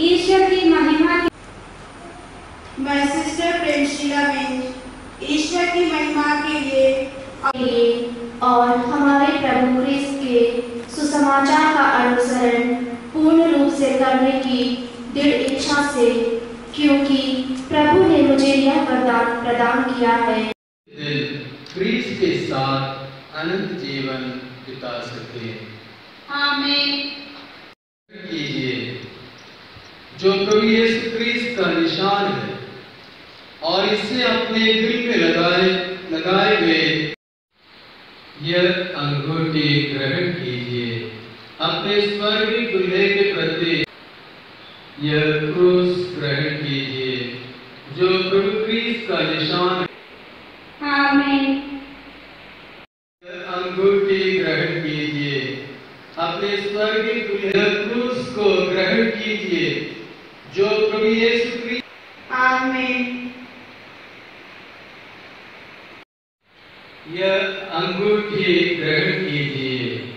ईश्वर की महिमा के My sister Prenshila Benj, ईश्वर की महिमा के लिए और हमारे प्रभु क्रिस्त के सुसमाचार का अनुसरण पूर्ण रूप से करने की दृढ़ इच्छा से क्योंकि प्रभु ने मुझे यह वरदान प्रदान किया है। दिल के साथ अनंत जीवन बिता सके। आमीन। कीजिए। जो प्रभु यीशु क्रीस्त का निशान है और इसे अपने दिल में लगाए लगाए हुए यह अंगूठी ग्रहण कीजिए। अपने स्वर्गीय दुल्हे के प्रति यह क्रूस ग्रहण कीजिए जो प्रभु क्रीस्त का निशान है। आमीन। अंगूठी ग्रहण कीजिए। अपने स्वर्गीय दुल्हे क्रूस को ग्रहण कीजिए। जो प्रभु यीशु क्रीस्त आमीन। यह अंगूठी ग्रहण कीजिए।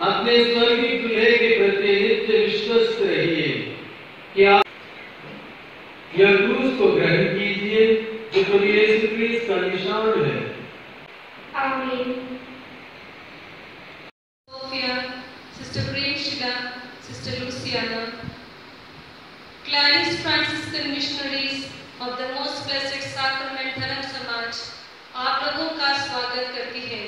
अपने स्वर्गीय दुल्हे के प्रति नित्य विश्वस्त रहिए। क्या यह क्रूस को ग्रहण कीजिए जो प्रभु यीशु क्रीस्त का निशान है। आमीन। Sophia, Sister Prem Shila, Sister Luciana, Clarice Franciscan Missionaries of the Most Blessed Sacrament धर्म समाज आप लोगों का स्वागत करती है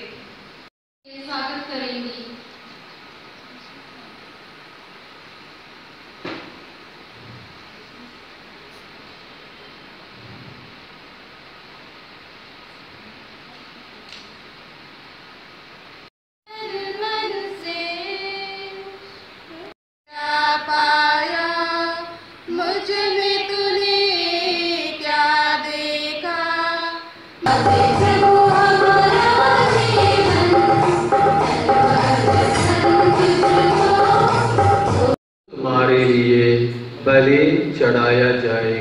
तुम्हारे लिए बलि चढ़ाया जाए